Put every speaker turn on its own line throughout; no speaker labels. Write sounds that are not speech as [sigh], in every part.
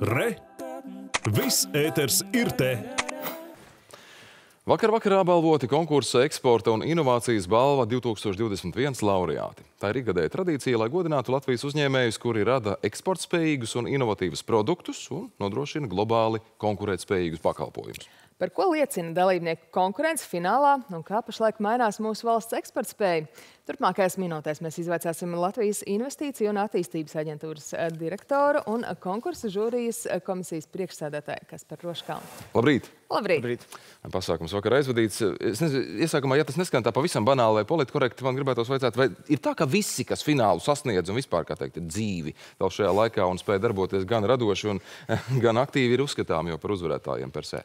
Re! Viss ēters ir te!
Vakar vakarā balvoti konkursa eksporta un inovācijas balva 2021 laureāti. Tā ir ikgadēja tradīcija, lai godinātu Latvijas uzņēmējus, kuri rada eksportspējīgus un inovatīvus produktus un nodrošina globāli konkurētspējīgus pakalpojumus.
Par ko liecina dalībnieku konkurence finālā un kā pašlaik mainās mūsu valsts eksportspēja? Turpmākajās minūtēs mēs izvaicāsim Latvijas Investīciju un attīstības aģentūras eh, direktoru un konkursa žūrijas eh, komisijas priekšsēdētāju Kasparu Roškalnu.
Labrīt!
Labrīt!
Labrīt. Pasākums vakar aizvadīts. Es nezinu, iesākumā, ja tas neskan tā pavisam banāli vai politkorekti, man gribētos vaicāt, vai ir tā, ka visi, kas finālu sasniedz un vispār, kā teikt, ir dzīvi vēl šajā laikā un spēja darboties gan radoši un [laughs] gan aktīvi ir uzskatām jau par uzvarētājiem per se?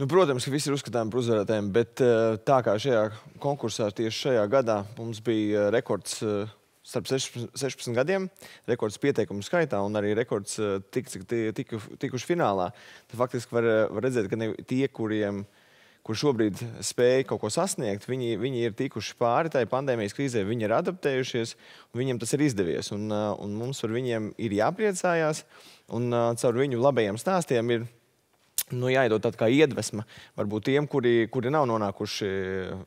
Nu, protams, ka visi ir uzskatāmi par uzvarētājiem, bet eh, tā kā šajā konkursā tieši šajā gadā mums bija eh, rekords eh, starp 16 gadiem, rekords pieteikumu skaitā un arī rekords tik, cik tiku, tikuši finālā, tad faktiski var, var redzēt, ka ne, tie, kuriem kur šobrīd spēja kaut ko sasniegt, viņi, viņi ir tikuši pāri tai pandēmijas krīzē, viņi ir adaptējušies, un viņiem tas ir izdevies. Un, un mums par viņiem ir jāpriecājās, un caur viņu labajiem stāstiem ir nu, jāiedod tāda kā iedvesma varbūt tiem, kuri, kuri nav nonākuši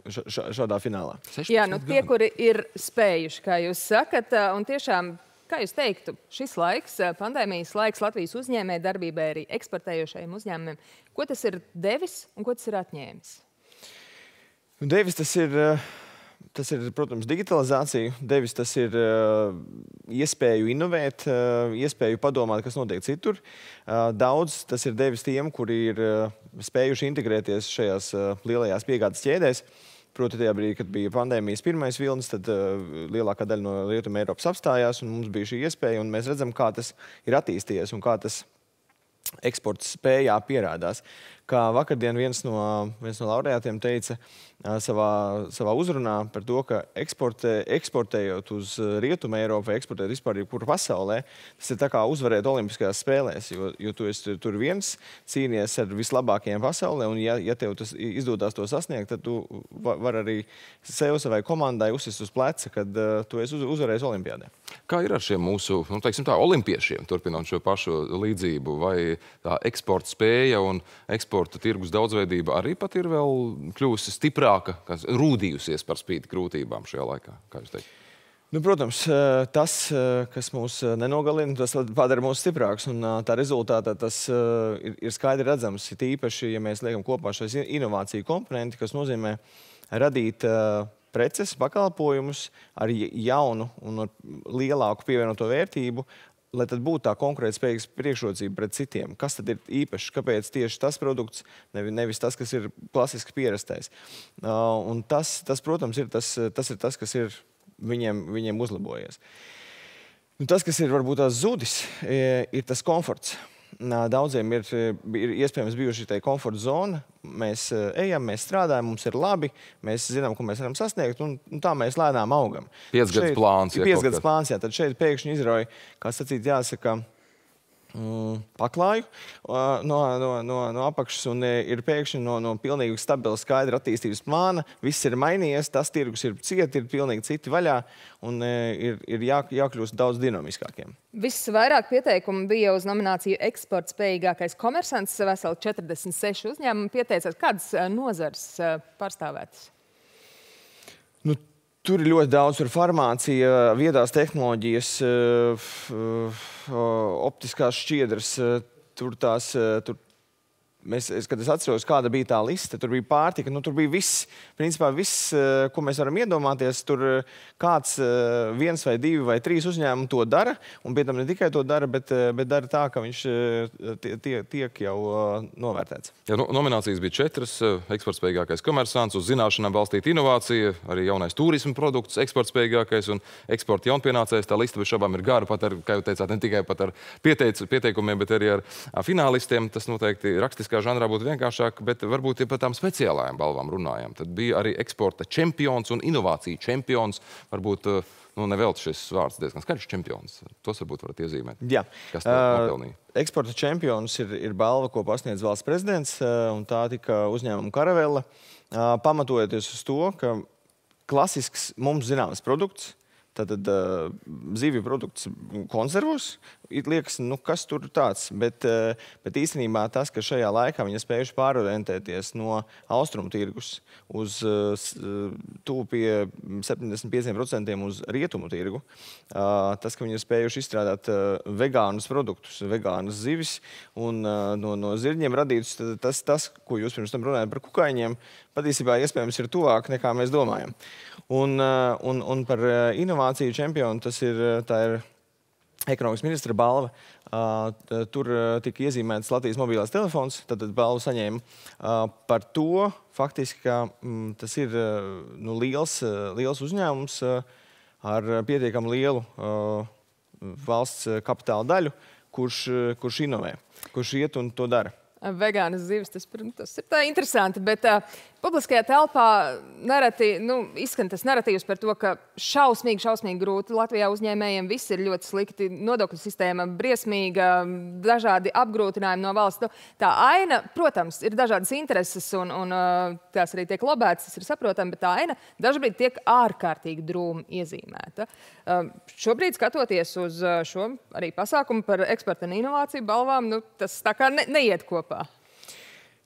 š, šādā finālā.
Jā, nu tie, kuri ir spējuši, kā jūs sakat, un tiešām, kā jūs teiktu, šis laiks, pandēmijas laiks Latvijas uzņēmē darbībai arī eksportējošajiem uzņēmumiem, ko tas ir devis un ko tas ir atņēmis?
Nu, devis tas ir... Uh, tas ir, protams, digitalizācija. Devis tas ir uh, iespēju inovēt, uh, iespēju padomāt, kas notiek citur. Uh, daudz tas ir devis tiem, kuri ir spējuši integrēties šajās lielajās piegādes ķēdēs. Proti, tajā brīdī, kad bija pandēmijas pirmais vilnis, tad uh, lielākā daļa no Rietumē Eiropas apstājās, un mums bija šī iespēja, un mēs redzam, kā tas ir attīstījies un kā tas eksporta spējā pierādās. Kā vakardien viens no, viens no laureātiem teica, savā, savā uzrunā par to, ka eksportē, eksportējot uz Rietumu Eiropu vai eksportējot vispār jebkur pasaulē, tas ir tā kā uzvarēt Olimpiskajās spēlēs, jo, jo tu esi tur viens, cīnies ar vislabākajiem pasaulē, un ja, ja tev tas izdodas to sasniegt, tad tu var arī sev savai komandai uzsist uz pleca, kad uh, tu esi uz, uzvarējis Olimpiādē.
Kā ir ar šiem mūsu, nu, teiksim tā, olimpiešiem, turpinot šo pašu līdzību, vai tā eksporta spēja un eksporta tirgus daudzveidība arī pat ir vēl kļūsi stiprāka kas rūdījusies par spīti grūtībām šajā laikā?
Nu, protams, eh, tas, eh, kas mūs eh, nenogalina, tas padara mūs stiprākus. Tā rezultātā tas ir, ir skaidri redzams. Ir īpaši, ja mēs liekam kopā šos inovāciju komponenti, kas nozīmē radīt preces, pakalpojumus ar jaunu un ar lielāku pievienoto vērtību, lai tad būtu tā konkurētspējīgas priekšrocība pret citiem. Kas tad ir īpašs? Kāpēc tieši tas produkts, nevis tas, kas ir klasiski pierastais? Uh, un tas, tas, protams, ir tas, tas ir tas, kas ir viņiem, viņiem uzlabojies. Nu, tas, kas ir varbūt tās zudis, ir tas komforts. Daudziem ir, ir iespējams bijuši šī komforta zona. Mēs ejam, mēs strādājam, mums ir labi, mēs zinām, ko mēs varam sasniegt, un, un tā mēs lēnām augam.
Piecgadus plāns.
Ja Piecgadus plāns, jā. Tad šeit pēkšņi izrauja, kā sacīt, jāsaka, paklāju uh, no, no, no, no apakšas un e, ir pēkšņi no, no pilnīgi stabila, skaidra attīstības plāna. Viss ir mainījies, tas tirgus ir cieti, ir pilnīgi citi vaļā un e, ir, ir jā, jākļūst daudz dinamiskākiem.
Visvairāk pieteikumu bija uz nomināciju eksporta spējīgākais komersants. Veseli 46 uzņēmumi pieteicās. Kādas e, nozars pārstāvētas?
Tur ir ļoti daudz farmācija, viedās tehnoloģijas, eh, optiskās šķiedras, eh, tur tās, eh, tur Mēs, es, kad es atceros, kāda bija tā liste, tur bija pārtika, nu, tur bija viss, principā viss, eh, ko mēs varam iedomāties. Tur eh, kāds eh, viens vai divi vai trīs uzņēmumi to dara, un pie tam ne tikai to dara, bet, bet dara tā, ka viņš tie, tiek jau novērtēts.
Ja, no, nominācijas bija četras. Eksportspējīgākais komersants, uz zināšanām balstīta inovācija, arī jaunais turisma produkts, eksportspējīgākais un eksporta jaunpienācējs. Tā lista bez šaubām ir gara, pat ar, kā jau teicāt, ne tikai pat ar pieteic, pieteikumiem, bet arī ar finālistiem. Tas noteikti rakstiski klasiskā žanrā būtu vienkāršāk, bet varbūt, ja par tām speciālajām balvām runājam, tad bija arī eksporta čempions un inovāciju čempions. Varbūt eh, nu, nevelc šis vārds diezgan skaļš čempions. Tos varbūt varat iezīmēt.
Jā.
Kas tā nopelnīja?
Uh, eksporta čempions ir, ir balva, ko pasniedz valsts prezidents, uh, un tā tika uzņēmuma karavela, pamatojoties uz to, ka klasisks mums zināms produkts, Tātad uh, zivju produkts konservos, it liekas, nu, kas tur tāds. Bet, uh, bet īstenībā tas, ka šajā laikā viņi spējuši pārorientēties no austrumu tirgus uz uh, tuvu pie 75% uz rietumu tirgu, tas, ka viņi ir spējuši izstrādāt vegānus produktus, vegānas zivis un no, no zirņiem radītus, tas, tas, ko jūs pirms tam runājat par kukaiņiem, patiesībā iespējams ir tuvāk nekā mēs domājam. Uh, un, un par uh, inovāciju čempionu tas ir, uh, ir ekonomikas ministra balva. Tur tika iezīmēts Latvijas mobilās telefons, tad balvu saņēma par to, faktiski, ka mm, tas ir nu, liels, liels uzņēmums ar pietiekami lielu valsts kapitāla daļu, kurš, kurš inovē, kurš iet un to dara
vegānas zivis. Tas, tas ir tā interesanti. Bet uh, publiskajā telpā nereti, nu, izskan tas narratīvs par to, ka šausmīgi, šausmīgi grūti Latvijā uzņēmējiem viss ir ļoti slikti. Nodokļu sistēma briesmīga, dažādi apgrūtinājumi no valsts. Nu, tā aina, protams, ir dažādas intereses un, un uh, tās arī tiek lobētas, tas ir saprotami, bet tā aina dažkārt tiek ārkārtīgi drūmi iezīmēta. Uh, šobrīd, skatoties uz šo arī pasākumu par eksporta un inovāciju balvām, nu, tas tā kā ne, neiet kopā kopā?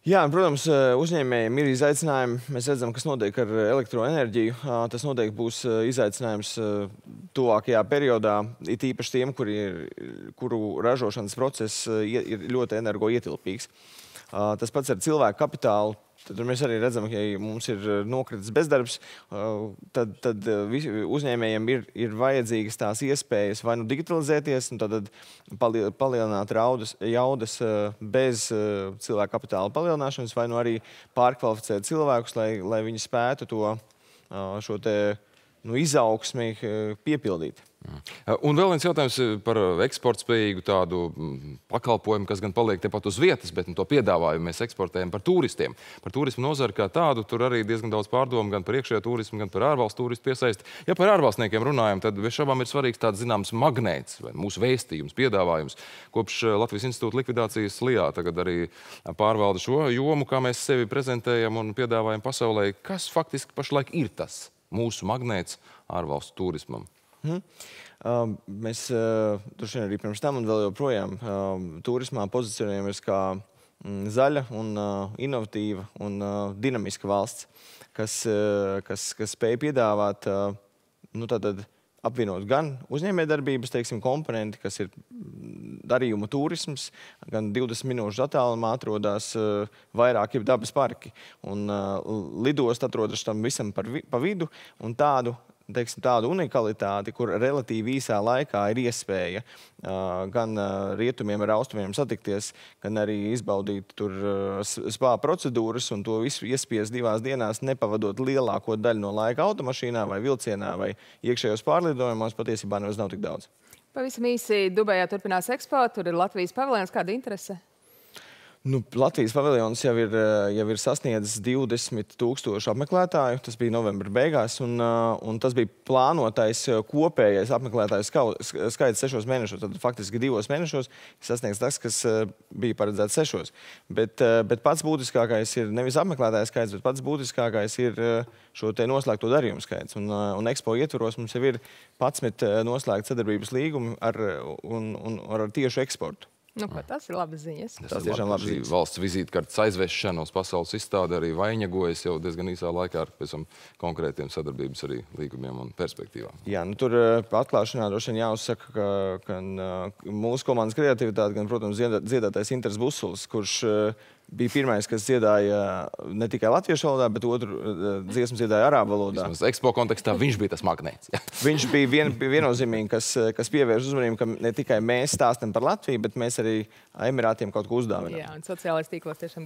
Jā, protams, eh, uzņēmējiem ir izaicinājumi. Mēs redzam, kas notiek ar elektroenerģiju. Tas noteikti būs eh, izaicinājums eh, tuvākajā periodā. It īpaši tiem, kuri, kuru ražošanas process ir ļoti energoietilpīgs. Tas pats ar cilvēku kapitālu. Tad mēs arī redzam, ka ja mums ir eh, nokritis bezdarbs, eh, tad, tad eh, uzņēmējiem ir, ir vajadzīgas tās iespējas vai nu digitalizēties, un tad palielināt raudas, jaudas bez cilvēku kapitāla palielināšanas, vai nu arī pārkvalificēt cilvēkus, lai, lai viņi spētu to šo te, nu, izaugsmi piepildīt.
Un vēl viens jautājums eh, par eh, eksporta spējīgu tādu mm, pakalpojumu, kas gan paliek tepat uz vietas, bet nu, to piedāvājumu mēs eksportējam par turistiem. Par turismu nozari kā tādu, tur arī diezgan daudz pārdomu gan par iekšējo turismu, gan par ārvalstu turistu piesaisti. Ja par ārvalstniekiem runājam, tad bez šabām ir svarīgs tāds zināms magnēts vai mūsu vēstījums, piedāvājums. Kopš eh, Latvijas institūta likvidācijas Lijā tagad arī pārvalda šo jomu, kā mēs sevi prezentējam un piedāvājam pasaulē. Kas faktiski pašlaik ir tas mūsu magnēts ārvalstu turismam?
Hmm. Uh, mēs uh, vien arī pirms tam un vēl joprojām uh, turismā pozicionējamies kā mm, zaļa un uh, inovatīva un uh, dinamiska valsts, kas, uh, kas, kas spēj piedāvāt uh, nu, tātad, apvienot gan uzņēmējdarbības teiksim, komponenti, kas ir mm, darījuma turisms, gan 20 minūšu attālumā atrodas uh, vairāki dabas parki. Un, uh, lidost atrodas tam visam par vi pa vidu un tādu teiksim, tādu unikalitāti, kur relatīvi īsā laikā ir iespēja uh, gan uh, rietumiem ar austrumiem satikties, gan arī izbaudīt tur uh, spā procedūras un to visu iespiest divās dienās, nepavadot lielāko daļu no laika automašīnā vai vilcienā vai iekšējos pārlidojumos, patiesībā nemaz nav tik daudz.
Pavisam īsi Dubajā turpinās ekspo, tur ir Latvijas paviljons. Kāda interese?
Nu, Latvijas paviljons jau ir, eh, jau ir sasniedzis 20,000 apmeklētāju. Tas bija novembra beigās, un, eh, un tas bija plānotais eh, kopējais apmeklētāju skaits sešos mēnešos. Tad faktiski divos mēnešos sasniegts tas, kas bija paredzēts sešos. Bet, bet pats būtiskākais ir nevis apmeklētāju skaits, bet pats būtiskākais ir šo noslēgto darījumu skaits. Un, un ekspo ietvaros mums jau ir 11 noslēgta sadarbības līgumi ar, un, un, ar tiešu eksportu.
Nu, ko, tas ir labas ziņas.
Tas, tas tiešām labi ziņas. Valsts vizītkartes aizvešana uz pasaules izstādi arī vainagojas jau diezgan īsā laikā ar konkrētiem sadarbības arī līgumiem un perspektīvām.
Jā, nu, tur eh, atklāšanā droši vien jāuzsaka, ka gan uh, mūsu komandas kreativitāte, gan, protams, dziedātais Inters Busuls, kurš uh, bija pirmais, kas dziedāja ne tikai latviešu valodā, bet otru dziesmu dziedāja arābu valodā.
Vismaz ekspo kontekstā viņš bija tas magnēts.
viņš bija vien, viennozīmīgi, kas, kas pievērš uzmanību, ka ne tikai mēs stāstam par Latviju, bet mēs arī Emirātiem kaut ko uzdāvinām.
Jā, un sociālais tīklos tiešām bija